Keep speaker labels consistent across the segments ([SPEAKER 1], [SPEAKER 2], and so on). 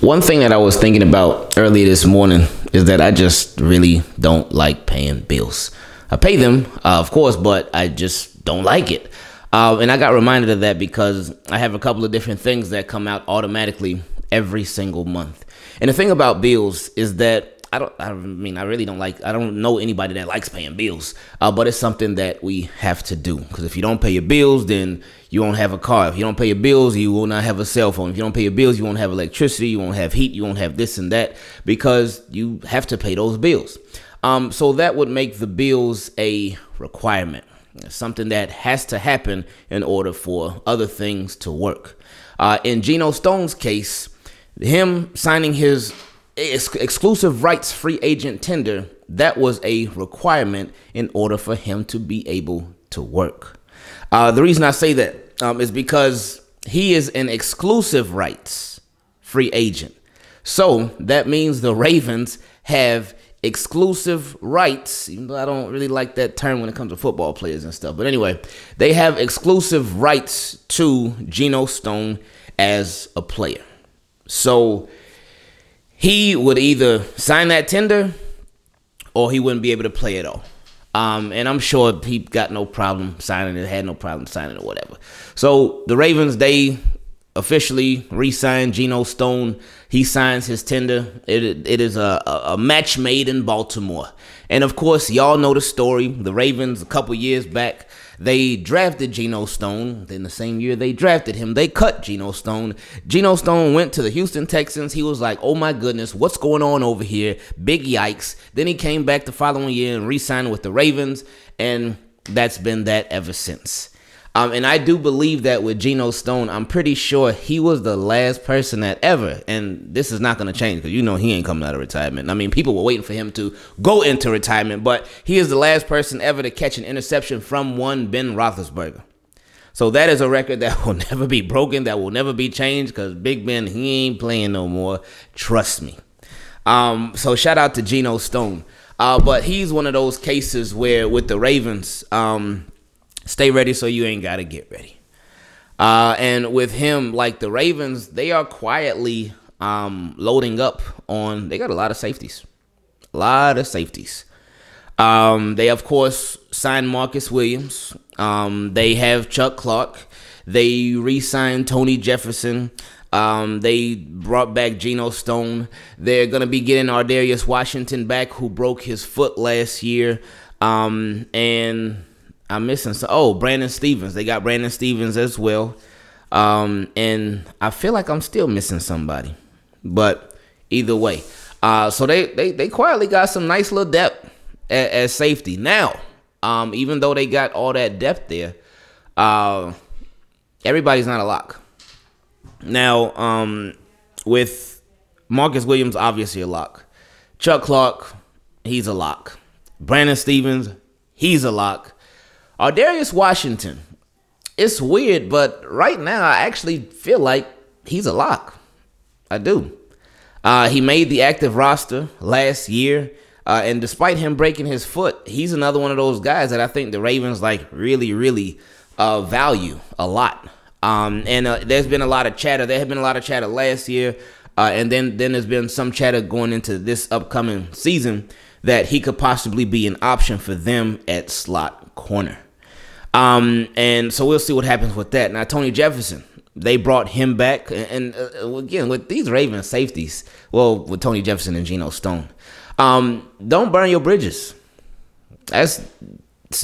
[SPEAKER 1] One thing that I was thinking about early this morning is that I just really don't like paying bills. I pay them, uh, of course, but I just don't like it. Uh, and I got reminded of that because I have a couple of different things that come out automatically every single month. And the thing about bills is that I don't. I mean, I really don't like. I don't know anybody that likes paying bills. Uh, but it's something that we have to do because if you don't pay your bills, then you won't have a car. If you don't pay your bills, you will not have a cell phone. If you don't pay your bills, you won't have electricity. You won't have heat. You won't have this and that because you have to pay those bills. Um, so that would make the bills a requirement, something that has to happen in order for other things to work. Uh, in Geno Stone's case, him signing his ex- exclusive rights free agent tender, that was a requirement in order for him to be able to work. Uh, the reason I say that um, is because he is an exclusive rights free agent. So that means the Ravens have exclusive rights, even though I don't really like that term when it comes to football players and stuff. But anyway, they have exclusive rights to Geno Stone as a player. So he would either sign that tender or he wouldn't be able to play at all. Um, and I'm sure he got no problem signing it, had no problem signing it, or whatever. So the Ravens, they officially re-signed Geno Stone. He signs his tender. It, it is a, a match made in Baltimore. And of course, y'all know the story. The Ravens, a couple years back, they drafted Geno Stone. Then the same year they drafted him, they cut Geno Stone. Geno Stone went to the Houston Texans. He was like, oh my goodness, what's going on over here? Big yikes. Then he came back the following year and re signed with the Ravens. And that's been that ever since. Um, and I do believe that with Geno Stone, I'm pretty sure he was the last person that ever, and this is not going to change because you know he ain't coming out of retirement. I mean, people were waiting for him to go into retirement, but he is the last person ever to catch an interception from one Ben Roethlisberger. So that is a record that will never be broken, that will never be changed because Big Ben, he ain't playing no more. Trust me. Um, so shout out to Geno Stone. Uh, but he's one of those cases where with the Ravens, um, Stay ready so you ain't got to get ready. Uh, and with him, like the Ravens, they are quietly um, loading up on. They got a lot of safeties, a lot of safeties. Um, they of course signed Marcus Williams. Um, they have Chuck Clark. They re-signed Tony Jefferson. Um, they brought back Geno Stone. They're gonna be getting Ar'Darius Washington back, who broke his foot last year. Um, and I'm missing so oh Brandon Stephens. They got Brandon Stephens as well. Um, and I feel like I'm still missing somebody. But either way. Uh, so they, they they quietly got some nice little depth at safety. Now, um, even though they got all that depth there, uh, everybody's not a lock. Now, um, with Marcus Williams, obviously a lock. Chuck Clark, he's a lock. Brandon Stephens, he's a lock. Darius Washington, it's weird, but right now I actually feel like he's a lock. I do. Uh, he made the active roster last year, uh, and despite him breaking his foot, he's another one of those guys that I think the Ravens like really, really uh, value a lot. Um, and uh, there's been a lot of chatter. There had been a lot of chatter last year, uh, and then then there's been some chatter going into this upcoming season that he could possibly be an option for them at slot corner. Um, and so we'll see what happens with that. Now, Tony Jefferson, they brought him back, and, uh, again with these Ravens safeties, well, with Tony Jefferson and Geno Stone, um, don't burn your bridges. That's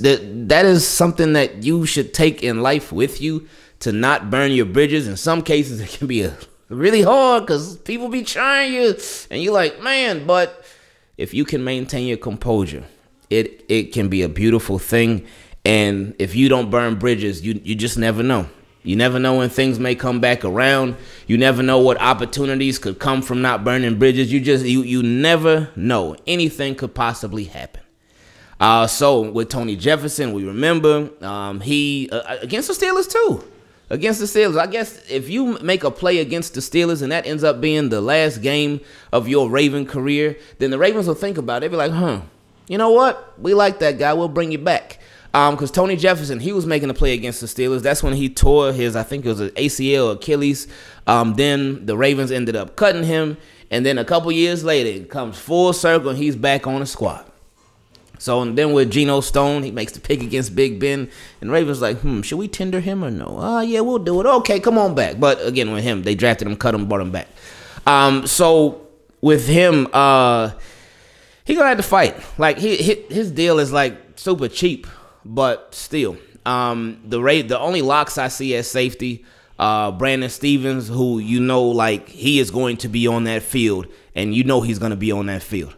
[SPEAKER 1] that that is something that you should take in life with you to not burn your bridges. In some cases, it can be a, really hard because people be trying you, and you're like, man. But if you can maintain your composure, it it can be a beautiful thing and if you don't burn bridges, you you just never know. You never know when things may come back around. You never know what opportunities could come from not burning bridges. You just you you never know. Anything could possibly happen. Uh, so with Tony Jefferson, we remember um, he uh, against the Steelers too. Against the Steelers, I guess if you make a play against the Steelers and that ends up being the last game of your Raven career, then the Ravens will think about it. They'll be like, "Huh, you know what? We like that guy. We'll bring you back." Because um, Tony Jefferson he was making a play against the Steelers. That's when he tore his I think it was an ACL Achilles. Um, then the Ravens ended up cutting him, and then a couple years later it comes full circle and he's back on the squad. So and then with Geno Stone, he makes the pick against Big Ben, and Ravens like, hmm, should we tender him or no? Ah, uh, yeah, we'll do it. Okay, come on back. But again, with him, they drafted him, cut him, brought him back. Um, so with him, uh, he gonna have to fight. Like he, his deal is like super cheap, but still, um, the the only locks I see as safety. Uh, Brandon Stephens, who you know, like he is going to be on that field, and you know he's going to be on that field.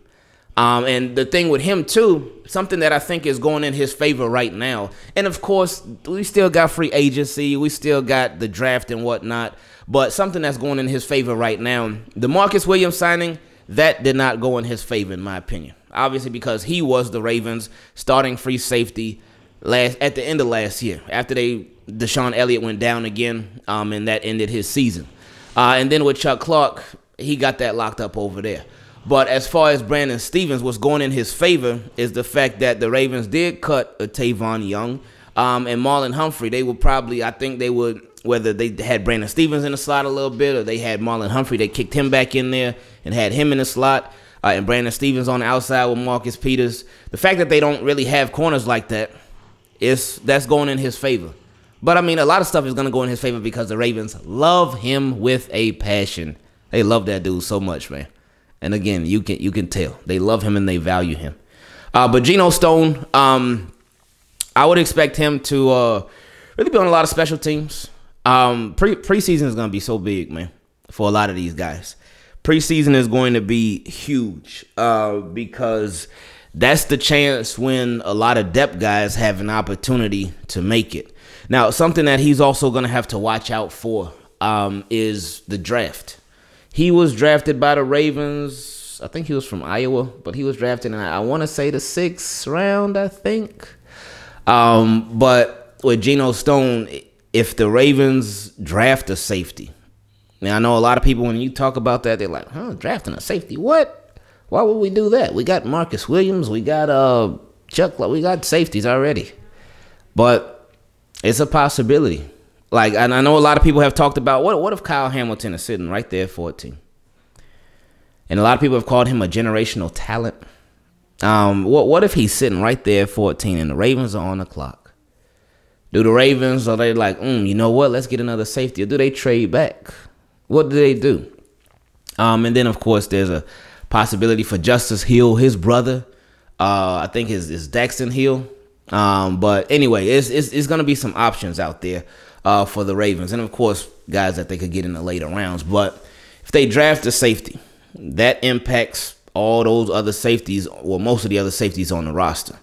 [SPEAKER 1] Um, and the thing with him too, something that I think is going in his favor right now. And of course, we still got free agency, we still got the draft and whatnot. But something that's going in his favor right now, the Marcus Williams signing, that did not go in his favor, in my opinion. Obviously, because he was the Ravens starting free safety last at the end of last year after they DeShon Elliott went down again, um, and that ended his season. Uh, and then with Chuck Clark, he got that locked up over there. But as far as Brandon Stephens, what's going in his favor is the fact that the Ravens did cut a Tavon Young um, and Marlon Humphrey. They would probably, I think they would, whether they had Brandon Stephens in the slot a little bit or they had Marlon Humphrey, they kicked him back in there and had him in the slot. Uh, and Brandon Stephens on the outside with Marcus Peters. The fact that they don't really have corners like that is that's going in his favor. But I mean, a lot of stuff is going to go in his favor because the Ravens love him with a passion. They love that dude so much, man. And again, you can you can tell they love him and they value him. Uh, but Geno Stone, um, I would expect him to uh, really be on a lot of special teams. Um, pre preseason is going to be so big, man, for a lot of these guys. Preseason is going to be huge uh, because that's the chance when a lot of depth guys have an opportunity to make it. Now, something that he's also going to have to watch out for um, is the draft. He was drafted by the Ravens. I think he was from Iowa, but he was drafted in I want to say the sixth round. I think. Um, but with Geno Stone, if the Ravens draft a safety, now I know a lot of people when you talk about that, they're like, "Huh, drafting a safety? What? Why would we do that? We got Marcus Williams, we got uh Chuck, we got safeties already." But it's a possibility. Like, and I know a lot of people have talked about what what if Kyle Hamilton is sitting right there 14? And a lot of people have called him a generational talent. Um, what what if he's sitting right there 14 and the Ravens are on the clock? Do the Ravens are they like, mm, you know what, let's get another safety, or do they trade back? What do they do? Um, and then of course there's a possibility for Justice Hill, his brother. Uh, I think is is Daxton Hill. Um, but anyway, it's, it's it's gonna be some options out there uh, for the Ravens. And of course, guys that they could get in the later rounds. But if they draft a safety, that impacts all those other safeties, well, most of the other safeties on the roster.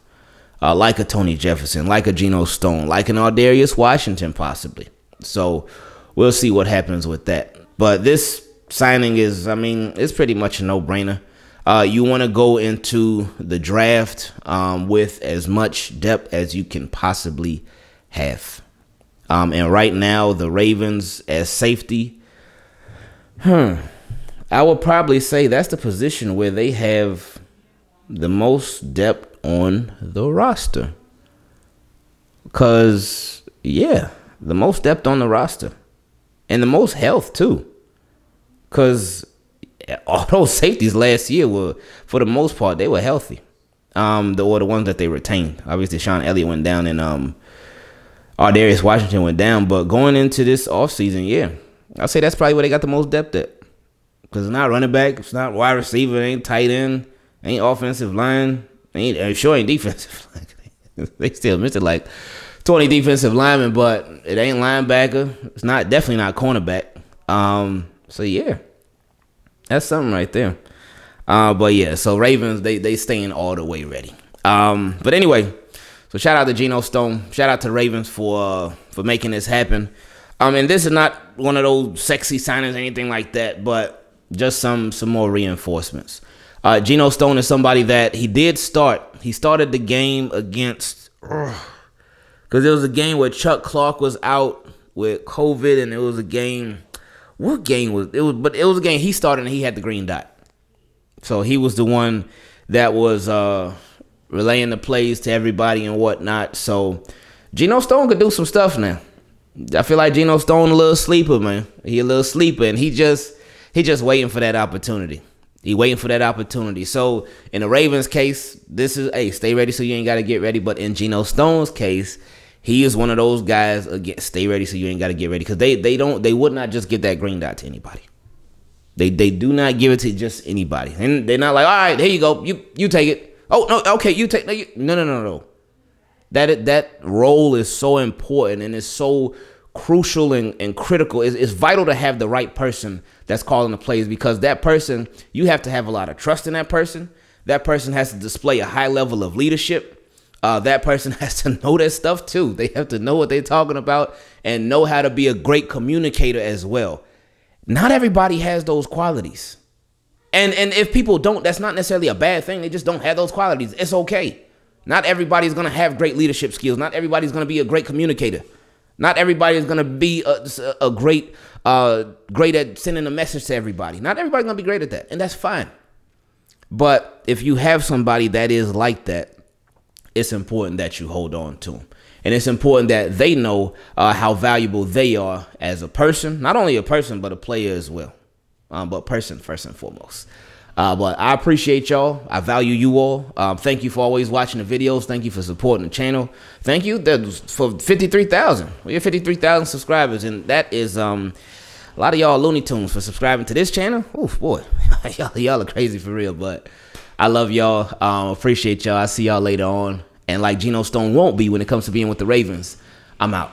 [SPEAKER 1] Uh, like a Tony Jefferson, like a Geno Stone, like an Ar'Darius Washington, possibly. So we'll see what happens with that. But this signing is, I mean, it's pretty much a no brainer. Uh, you want to go into the draft um, with as much depth as you can possibly have. Um, and right now, the Ravens as safety, hmm, I would probably say that's the position where they have the most depth on the roster. Because, yeah, the most depth on the roster. And the most health, too. Because all those safeties last year were, for the most part, they were healthy. Um, the or the ones that they retained. Obviously, Sean Elliott went down and um Darius Washington went down. But going into this offseason, yeah, I'll say that's probably where they got the most depth at. Because it's not running back, it's not wide receiver, it ain't tight end, ain't offensive line, ain't sure ain't defensive. they still missed it like 20 defensive linemen, but it ain't linebacker. It's not definitely not cornerback. Um, so yeah, that's something right there. Uh, but yeah, so Ravens they they staying all the way ready. Um, but anyway, so shout out to Geno Stone. Shout out to Ravens for uh, for making this happen. Um, and this is not one of those sexy signings anything like that, but just some some more reinforcements. Uh, Geno Stone is somebody that he did start. He started the game against because it was a game where Chuck Clark was out with COVID, and it was a game. What game was it? Was but it was a game he started and he had the green dot. So he was the one that was uh relaying the plays to everybody and whatnot. So Geno Stone could do some stuff now. I feel like Geno Stone a little sleeper, man. He a little sleeper, and he just he just waiting for that opportunity. He waiting for that opportunity. So in the Ravens case, this is hey, stay ready so you ain't gotta get ready. But in Geno Stone's case, he is one of those guys again, stay ready so you ain't gotta get ready. Cause they they don't they would not just give that green dot to anybody. They they do not give it to just anybody. And they're not like, all right, here you go. You you take it. Oh no, okay, you take no you, no no no no. That that role is so important and it's so crucial and, and critical. It's, it's vital to have the right person that's calling the plays because that person, you have to have a lot of trust in that person. That person has to display a high level of leadership. Uh, that person has to know that stuff too. They have to know what they're talking about and know how to be a great communicator as well. Not everybody has those qualities. And and if people don't, that's not necessarily a bad thing. They just don't have those qualities. It's okay. Not everybody's gonna have great leadership skills. Not everybody's gonna be a great communicator. Not everybody is gonna be a, a great, uh, great at sending a message to everybody. Not everybody's gonna be great at that, and that's fine. But if you have somebody that is like that, it's important that you hold on to them. And it's important that they know uh, how valuable they are as a person, not only a person, but a player as well. Um, but person first and foremost. Uh, but I appreciate y'all. I value you all. Um, thank you for always watching the videos. Thank you for supporting the channel. Thank you for 53,000. We have 53,000 subscribers, and that is um, a lot of y'all Looney Tunes for subscribing to this channel. Oof, boy, y'all are crazy for real. But I love y'all. Um, appreciate y'all. I see y'all later on. And like Geno Stone won't be when it comes to being with the Ravens, I'm out.